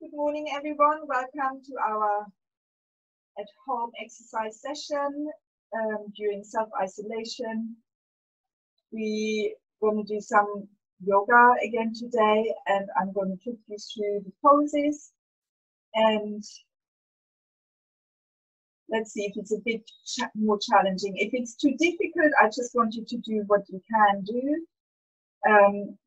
Good morning, everyone. Welcome to our at-home exercise session um, during self-isolation. We are going to do some yoga again today, and I'm going to take you through the poses. And let's see if it's a bit ch more challenging. If it's too difficult, I just want you to do what you can do. Um,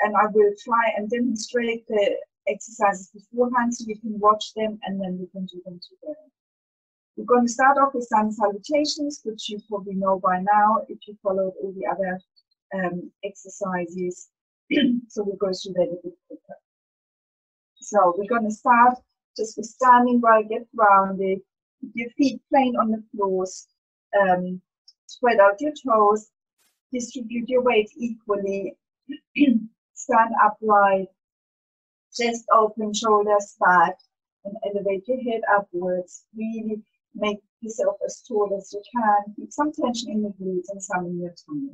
and I will try and demonstrate the exercises beforehand so you can watch them and then we can do them together. We're going to start off with sun salutations, which you probably know by now if you followed all the other um, exercises. so we'll go through that a bit quicker. So we're going to start just with standing while get grounded, your feet plain on the floors, um, spread out your toes, distribute your weight equally, stand upright, chest open, shoulders back, and elevate your head upwards. Really make yourself as tall as you can. Keep some tension in the glutes and some in your tummy.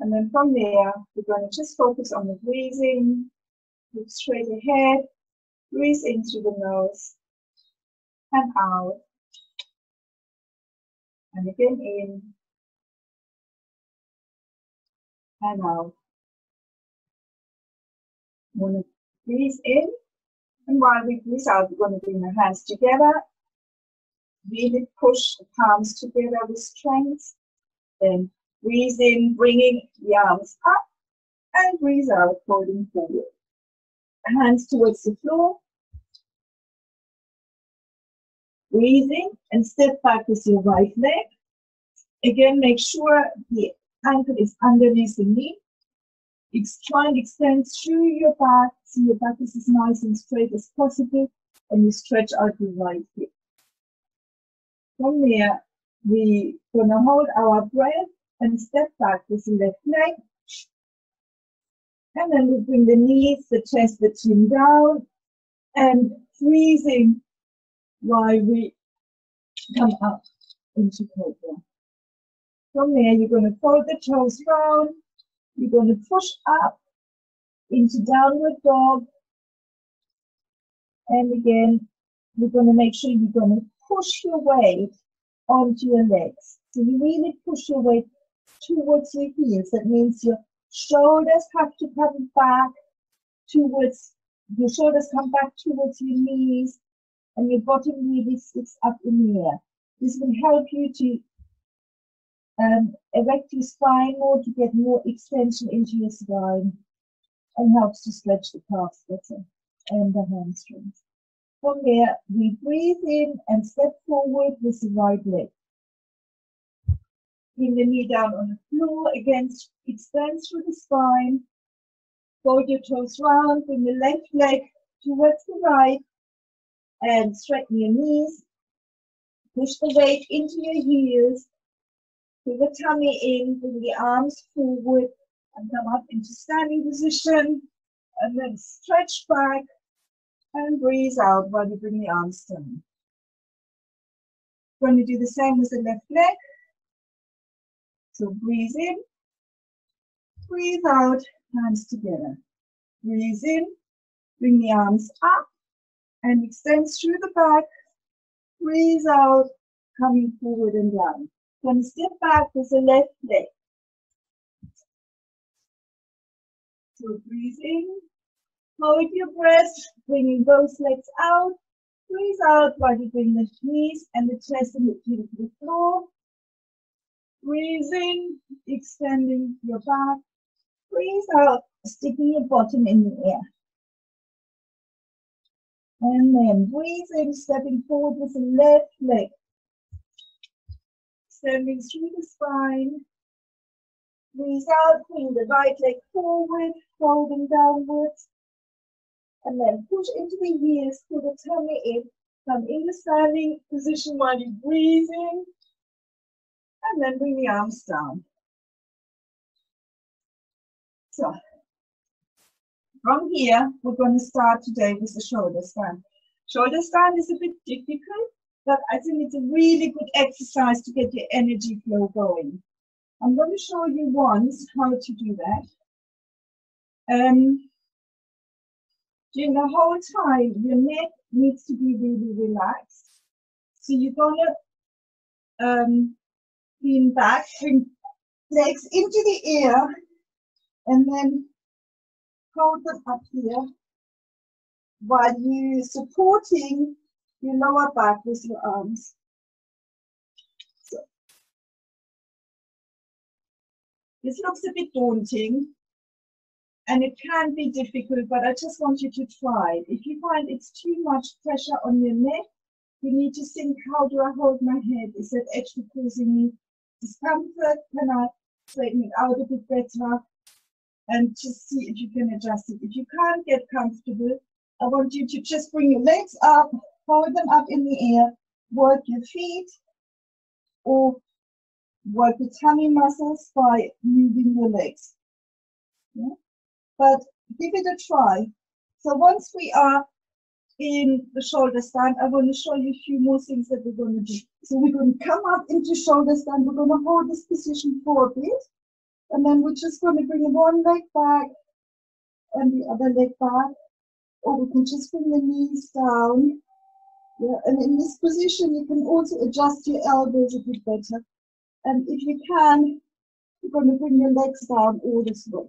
And then from there, we're going to just focus on the breathing. Look straight ahead. Breathe in through the nose and out. And again in and out. Want to breathe in, and while we breathe out, we're going to bring the hands together. Really push the palms together with strength. Then breathe in, bringing the arms up, and breathe out, folding forward. Hands towards the floor. Breathing and step back with your right leg. Again, make sure the ankle is underneath the knee. Try and extend through your back so your back is as nice and straight as possible and you stretch out your right hip. From there, we're going to hold our breath and step back with the left leg. And then we bring the knees, the chest, the chin down and freezing while we come up into cobra. From there, you're going to fold the toes round. You're going to push up into downward dog. And again, you're going to make sure you're going to push your weight onto your legs. So you really push your weight towards your heels. That means your shoulders have to come back towards, your shoulders come back towards your knees and your bottom really sits up in the air. This will help you to um, erect your spine more to get more extension into your spine and helps to stretch the calves better and the hamstrings. From there, we breathe in and step forward with the right leg. Bring the knee down on the floor, against extends through the spine. Fold your toes round, bring the left leg towards the right, and straighten your knees. Push the weight into your heels. Pull the tummy in, bring the arms forward, and come up into standing position. And then stretch back and breathe out while you bring the arms down. Going to do the same with the left leg. So breathe in, breathe out, hands together. Breathe in, bring the arms up and extend through the back. Breathe out, coming forward and down. Then step back with the left leg. So breathe in, hold your breath, bringing both legs out. Breathe out while you bring the knees and the chest and the feet to the floor. Breathe in, extending your back. Breathe out, sticking your bottom in the air. And then breathe in, stepping forward with the left leg. Extending through the spine. Breathe out, bring the right leg forward, folding downwards. And then push into the heels, pull the tummy in. Come in the standing position while you breathe in. And then bring the arms down. So from here, we're going to start today with the shoulder stand. Shoulder stand is a bit difficult, but I think it's a really good exercise to get your energy flow going. I'm going to show you once how to do that. Um, During the whole time, your neck needs to be really relaxed. So you're gonna um, lean back, bring legs into the air, and then hold them up here while you're supporting your lower back with your arms. So. This looks a bit daunting and it can be difficult, but I just want you to try. If you find it's too much pressure on your neck, you need to think, how do I hold my head? Is that actually causing me discomfort? Can I straighten it out a bit better? And just see if you can adjust it. If you can't get comfortable, I want you to just bring your legs up, hold them up in the air, work your feet, or work the tummy muscles by moving your legs. Yeah? But give it a try. So once we are in the shoulder stand, I want to show you a few more things that we're going to do. So we're going to come up into shoulder stand. We're going to hold this position for a bit. And then we're just going to bring one leg back and the other leg back or we can just bring the knees down. Yeah, and in this position, you can also adjust your elbows a bit better. And if you can, you're going to bring your legs down all this way.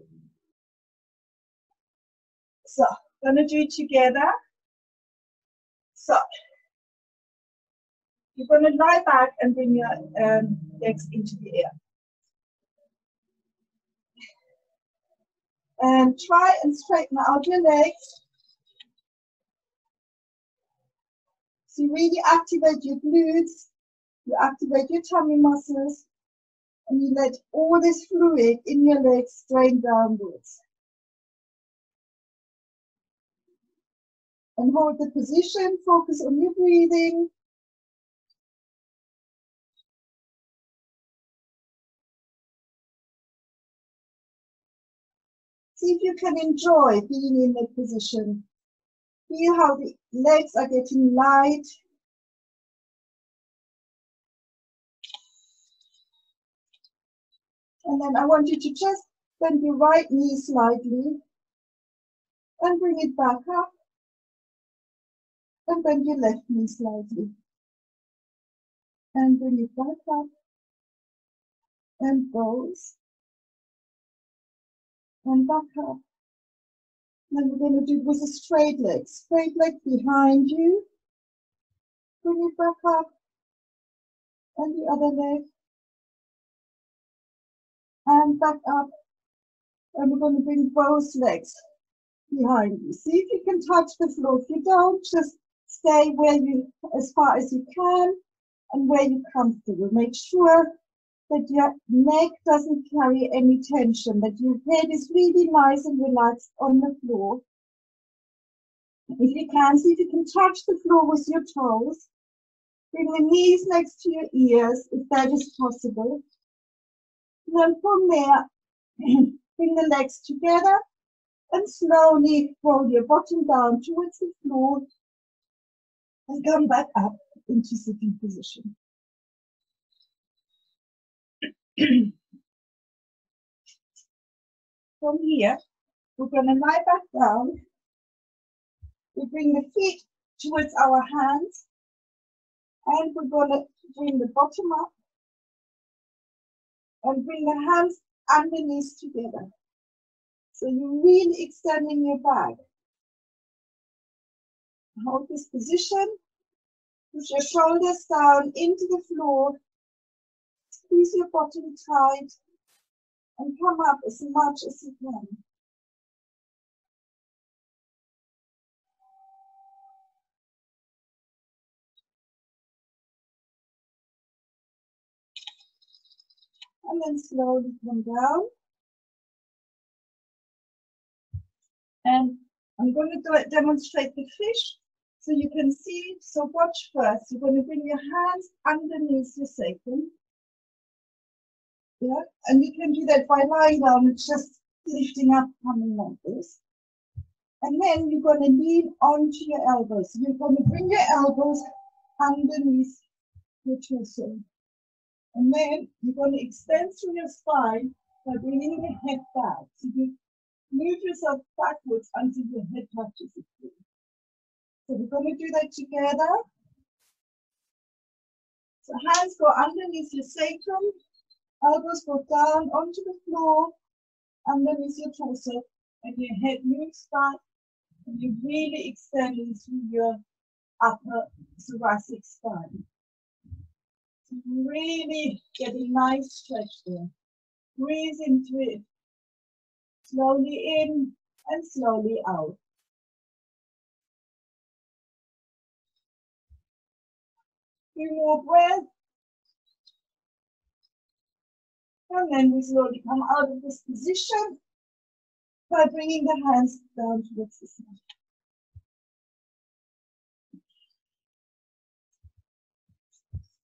So, going to do together. So, you're going to lie back and bring your um, legs into the air. And try and straighten out your legs. You really activate your glutes, you activate your tummy muscles, and you let all this fluid in your legs drain downwards. And hold the position, focus on your breathing. See if you can enjoy being in that position. Feel how the legs are getting light. And then I want you to just bend your right knee slightly and bring it back up. And bend your left knee slightly. And bring it back up. And goes. And back up. Then we're going to do with a straight leg. Straight leg behind you. Bring it back up. And the other leg. And back up. And we're going to bring both legs behind you. See if you can touch the floor. If you don't, just stay where you, as far as you can and where you're comfortable. Make sure that your neck doesn't carry any tension, that your head is really nice and relaxed on the floor. If you can, see if you can touch the floor with your toes. Bring the knees next to your ears, if that is possible. Then from there, bring the legs together and slowly roll your bottom down towards the floor and come back up into sitting position. From here, we're going to lie back down. We bring the feet towards our hands. And we're going to bring the bottom up. And bring the hands underneath together. So you're really extending your back. Hold this position. Push your shoulders down into the floor Squeeze your bottom tight and come up as much as you can. And then slowly come down. And I'm going to demonstrate the fish so you can see. So watch first. You're going to bring your hands underneath your sacrum. Yeah, and you can do that by lying down and just lifting up, coming like this. And then you're going to lean onto your elbows. You're going to bring your elbows underneath your torso. And then you're going to extend through your spine by bringing the head back. So you Move yourself backwards until your head touches the floor. So we're going to do that together. So hands go underneath your sacrum, elbows go down onto the floor, and then underneath your torso, and your head moves back, and you really extend into your upper thoracic spine. So really get a nice stretch there. Breathe into it. Slowly in and slowly out. Few more breath. And then we slowly come out of this position by bringing the hands down towards the side.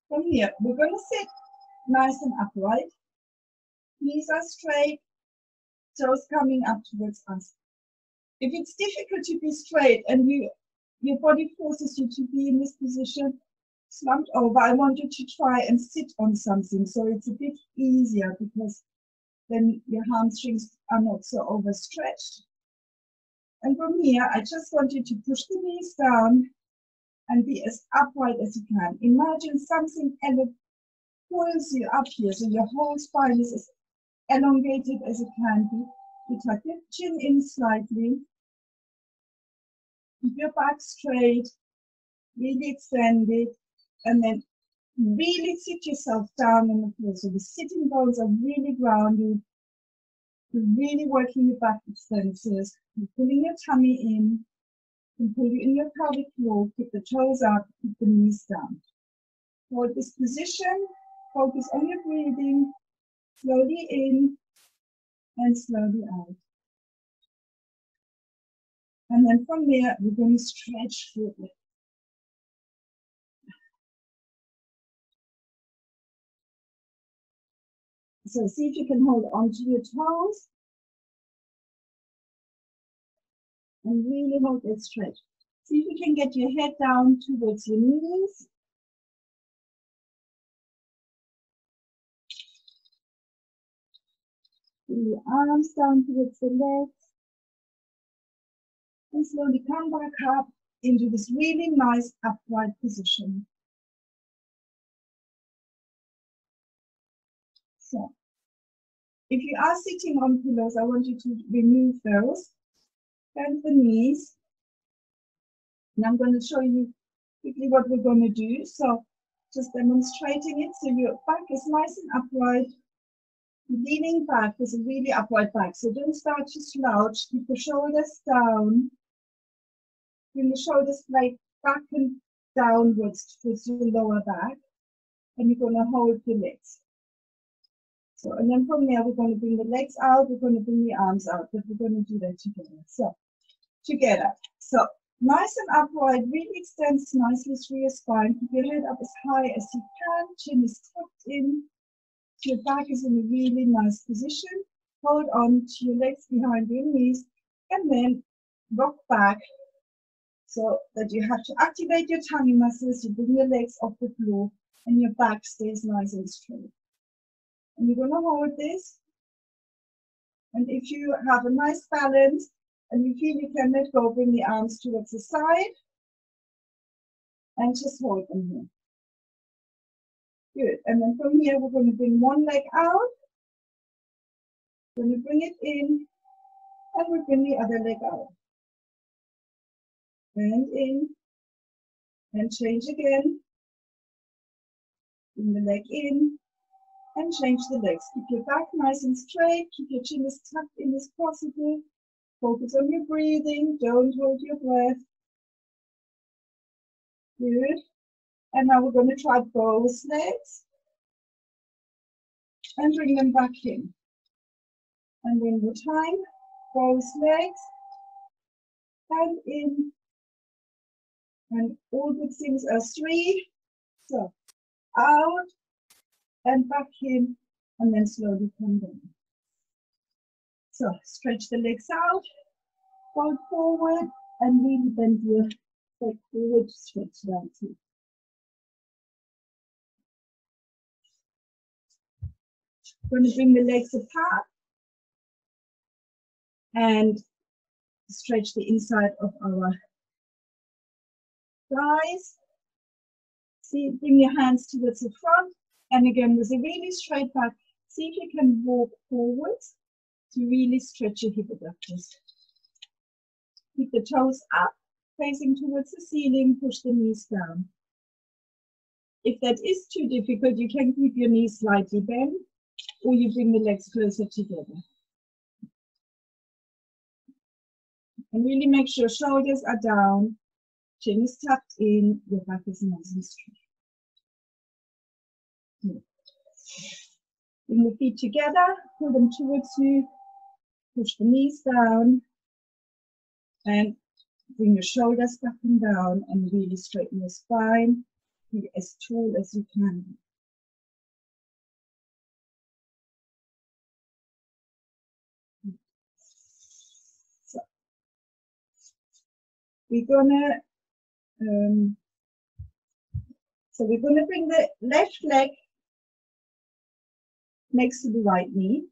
From here, we're going to sit nice and upright. Knees are straight, toes coming up towards us. If it's difficult to be straight and you your body forces you to be in this position, slumped over, I want you to try and sit on something so it's a bit easier because then your hamstrings are not so overstretched. And from here, I just want you to push the knees down and be as upright as you can. Imagine something and it pulls you up here so your whole spine is as elongated as it can be. You tuck your chin in slightly. Keep your back straight, really extended, and then really sit yourself down on the floor. So the sitting bones are really grounded. You're really working your back extensors. You're pulling your tummy in. You pull you in your pelvic floor. Keep the toes up. Keep the knees down. Hold this position. Focus on your breathing slowly in and slowly out. And then from there, we're going to stretch forward. So see if you can hold onto your toes. And really hold that stretch. See if you can get your head down towards your knees. Bring the arms down towards the legs. And slowly come back up into this really nice upright position. If you are sitting on pillows, I want you to remove those. Bend the knees. And I'm going to show you quickly what we're going to do. So, just demonstrating it. So your back is nice and upright leaning back is a really upright back. So don't start to slouch. Keep the shoulders down. Bring the shoulders like back and downwards towards your lower back. And you're going to hold your legs. So, and then from there, we're going to bring the legs out. We're going to bring the arms out, but we're going to do that together. So, together. So, nice and upright, really extends nicely through your spine. Keep your head up as high as you can. Chin is tucked in. Your back is in a really nice position. Hold on to your legs behind your knees and then rock back so that you have to activate your tummy muscles. You bring your legs off the floor and your back stays nice and straight. And you're going to hold this. And if you have a nice balance and you feel you can let go, bring the arms towards the side and just hold them here. Good. And then from here, we're going to bring one leg out. We're going to bring it in, and we bring the other leg out. And in, and change again. Bring the leg in, and change the legs. Keep your back nice and straight. Keep your chin as tucked in as possible. Focus on your breathing. Don't hold your breath. Good. And now we're going to try both legs and bring them back in. And one more time, both legs and in. And all good things are three. So out and back in and then slowly come down. So stretch the legs out, fold forward and really bend your leg forward, stretch down too. Going to bring the legs apart. and stretch the inside of our thighs. See, bring your hands towards the front. And again, with a really straight back, see if you can walk forwards to really stretch your hip abductors. Keep the toes up, facing towards the ceiling, push the knees down. If that is too difficult, you can keep your knees slightly bent or you bring the legs closer together. And really make sure your shoulders are down, chin is tucked in, your back is nice and straight. Bring the feet together, pull them towards you, push the knees down, and bring your shoulders back and down and really straighten your spine. Be as tall as you can. So, we're gonna um, so we're gonna bring the left leg next to the right knee.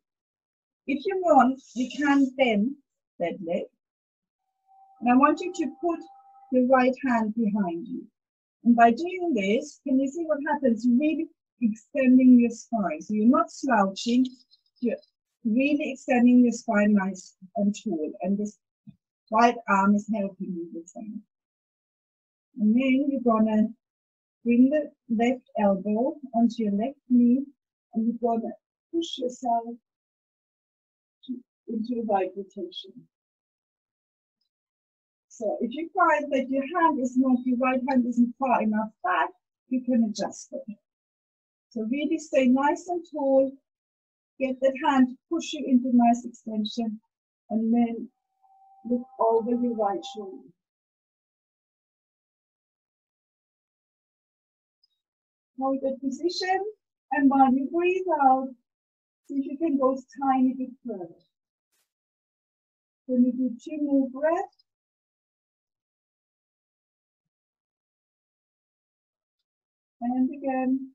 If you want, you can bend that leg. And I want you to put your right hand behind you. And by doing this, can you see what happens? You're really extending your spine. So you're not slouching, you're really extending your spine nice and tall. And this right arm is helping you with that. And then you're gonna bring the left elbow onto your left knee and you're gonna push yourself to, into rotation. So if you find that your hand is not, your right hand isn't far enough back, you can adjust it. So really stay nice and tall, get that hand push you into nice extension, and then look over your right shoulder. Hold the position, and while you breathe out, See if you can go a tiny bit further. When you do two more breaths, and again,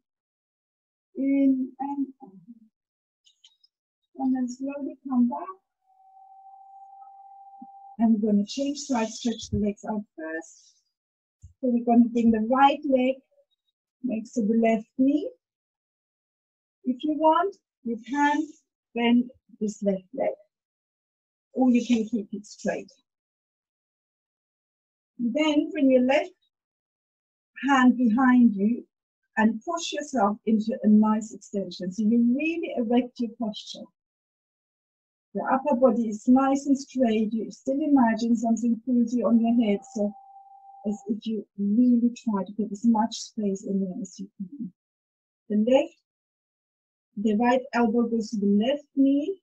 in and out. And then slowly come back. And we're going to change sides, stretch the legs out first. So we're going to bring the right leg next to the left knee. If you want, you can bend this left leg, or you can keep it straight. Then bring your left hand behind you and push yourself into a nice extension. So you really erect your posture. The upper body is nice and straight. You still imagine something cozy on your head. So as if you really try to get as much space in there as you can. The left the right elbow goes to the left knee,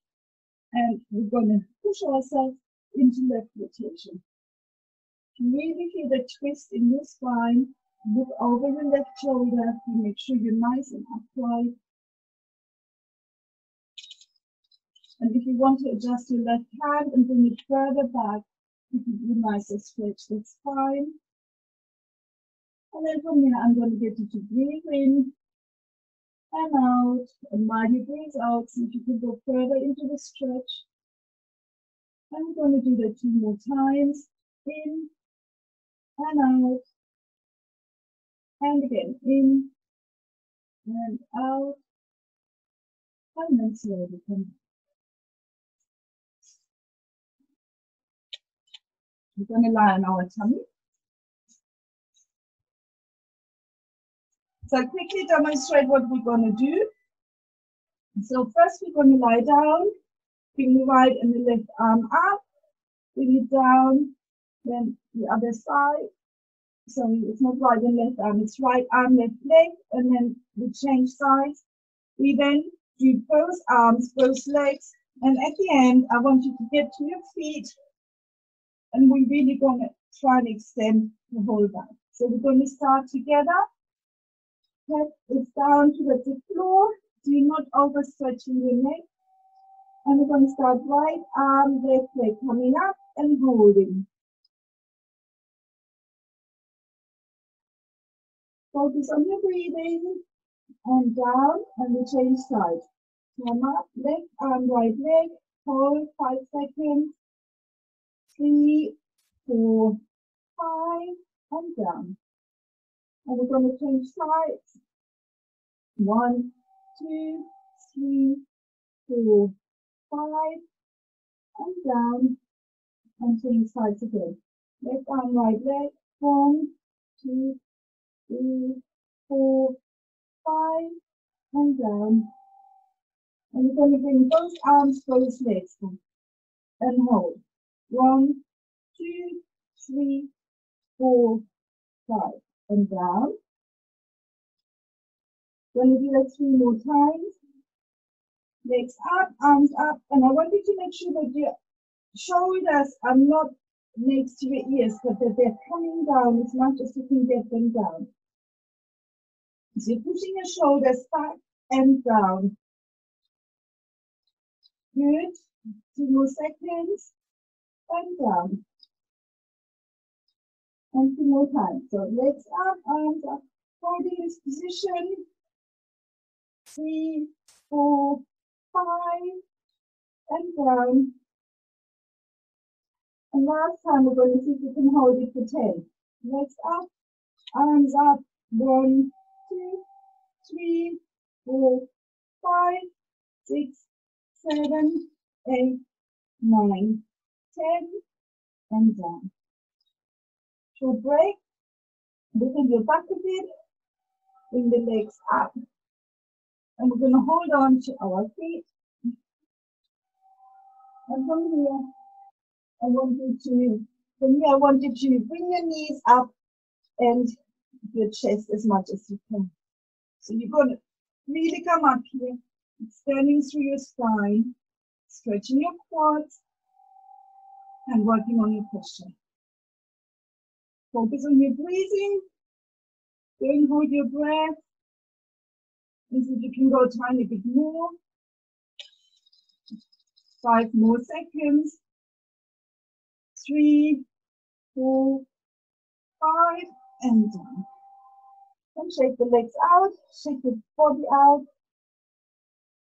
and we're going to push ourselves into left rotation. Really feel the twist in your spine. Look over your left shoulder to make sure you're nice and upright. And if you want to adjust your left hand and bring it further back, to give you a nicer stretch, that's fine. And then from here, I'm going to get you to breathe in and out. And while you breathe out, see if you can go further into the stretch. We're going to do that two more times. In and out. And again, in and out. And then slowly come back. We're going to lie on our tummy. So I'll quickly demonstrate what we're going to do. So first we're going to lie down, bring the right and the left arm up, bring it down, then the other side. Sorry, it's not right and left arm, it's right arm, left leg, and then we change sides. We then do both arms, both legs, and at the end, I want you to get to your feet, and we're really going to try and extend the whole back. So we're going to start together head is down towards the floor. Do not overstretching your neck. And we're going to start right arm, left leg coming up and holding. Focus on your breathing and down and we change side. Come up, left arm, right leg, hold five seconds three, four, five, and down. And we're going to change sides. One, two, three, four, five, and down, and change sides again. Left arm, right leg, one, two, three, four, five, and down. And we're going to bring both arms, both legs and hold. One, two, three, four, five, and down. To do that three more times. Legs up, arms up, and I want you to make sure that your shoulders are not next to your ears, but that they're coming down as much as you can get them down. So you're pushing your shoulders back and down. Good. Two more seconds. And down. And two more times. So legs up, arms up. Holding this position. Three, four, five, and down. And last time we're going to see if we can hold it for 10. Legs up, arms up, one, two, three, four, five, six, seven, eight, nine, ten, and down. Short break. Loosen your back a bit. Bring the legs up. And we're going to hold on to our feet. And from here, I want you to, from here, I want you to bring your knees up and your chest as much as you can. So you're going to really come up here, extending through your spine, stretching your quads, and working on your posture. Focus on your breathing. Hold your breath. See if you can go a tiny bit more. Five more seconds. Three, four, five, and down. And shake the legs out, shake the body out.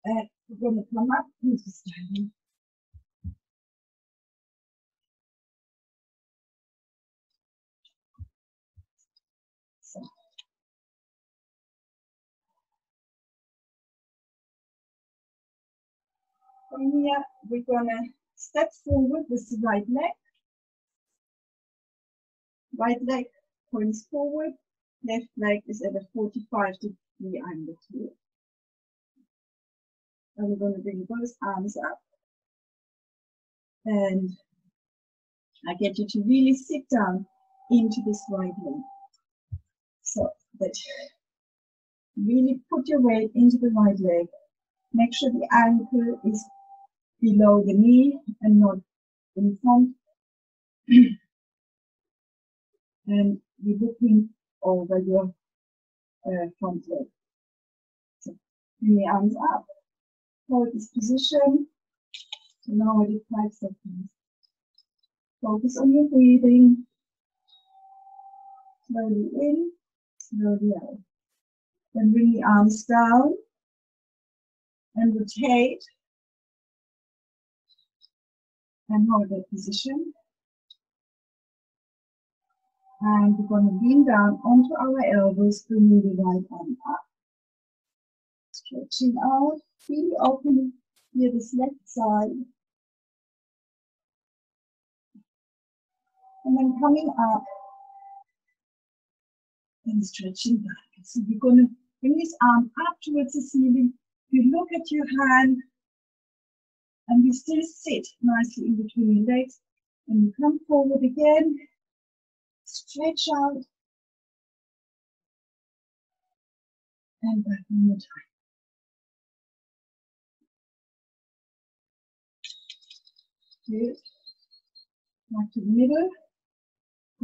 And we're to come up into standing. From here, we're to step forward with the right leg. Right leg points forward, left leg is at a 45 degree angle to it. And we're to bring both arms up. And I get you to really sit down into this right leg. So that really put your weight into the right leg. Make sure the ankle is below the knee and not in front. and you're looking over your uh, front leg. So bring the arms up, hold this position. So now I did five seconds. Focus on your breathing. Slowly in, slowly out. Then bring the arms down and rotate and hold that position. And we're going to lean down onto our elbows, bringing the right arm up. Stretching out, really open here this left side. And then coming up and stretching back. So you're going to bring this arm up towards the ceiling. You look at your hand and we still sit nicely in between your legs. And you come forward again stretch out, and back one more time. Good. Back to the middle.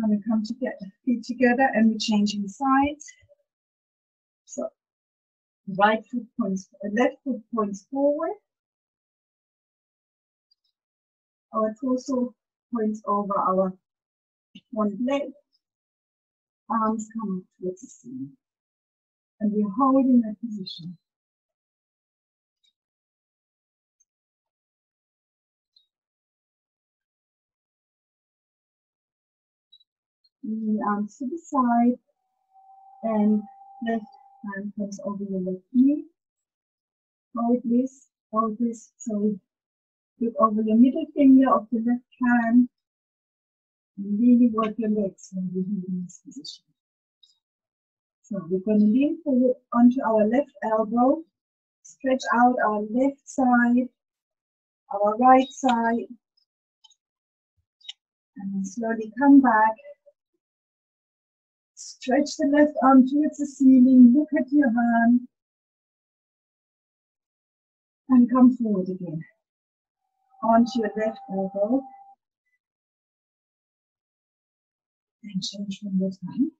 Going to come together, feet together, and we're changing sides. So, right foot points, left foot points forward. Our torso points over our one leg, arms come up towards the ceiling. And we're holding that position. Lean arms to the side and left hand comes over your left knee. Hold this, hold this. So look over your middle finger of the left hand and really work your legs when you're in this position. So we're going to lean forward onto our left elbow, stretch out our left side, our right side, and then slowly come back. Stretch the left arm towards the ceiling, look at your hand, and come forward again. Onto your left elbow. And change one more time.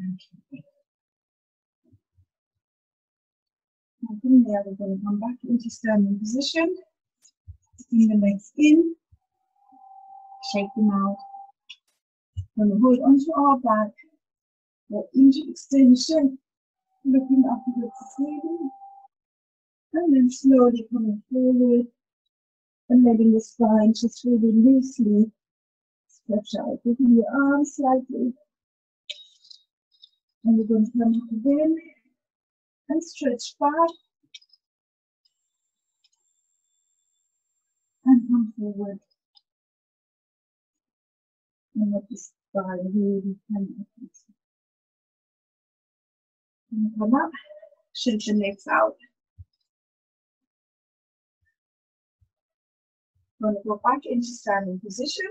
Okay. And from there, we're going to come back into standing position. Bring the legs in, shake them out. Then we hold onto our back, or into extension, looking up towards the ceiling. And then slowly coming forward and letting the spine just really loosely stretch out. Moving your arms slightly. And we're going to come up again and stretch back and come forward and let the spine really come up. Come up, shake the legs out. To go back into standing position.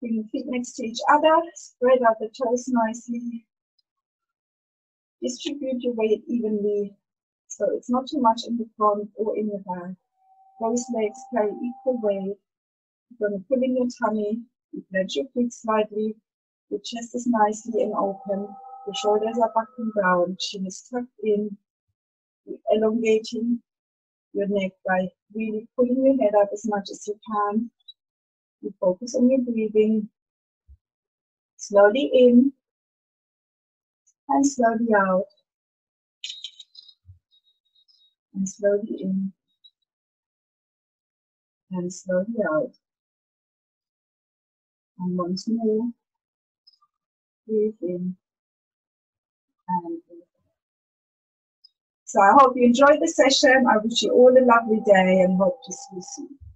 Bring your feet next to each other, spread out the toes nicely, Distribute your weight evenly so it's not too much in the front or in the back. Both legs carry equal weight. You're going to pull in your tummy, you let your feet slightly, your chest is nicely and open, your shoulders are back and down, chin is tucked in, elongating your neck by really pulling your head up as much as you can. You focus on your breathing. Slowly in and slowly out. And slowly in. And slowly out. And once more, in and um, So I hope you enjoyed the session. I wish you all a lovely day and hope to see you soon.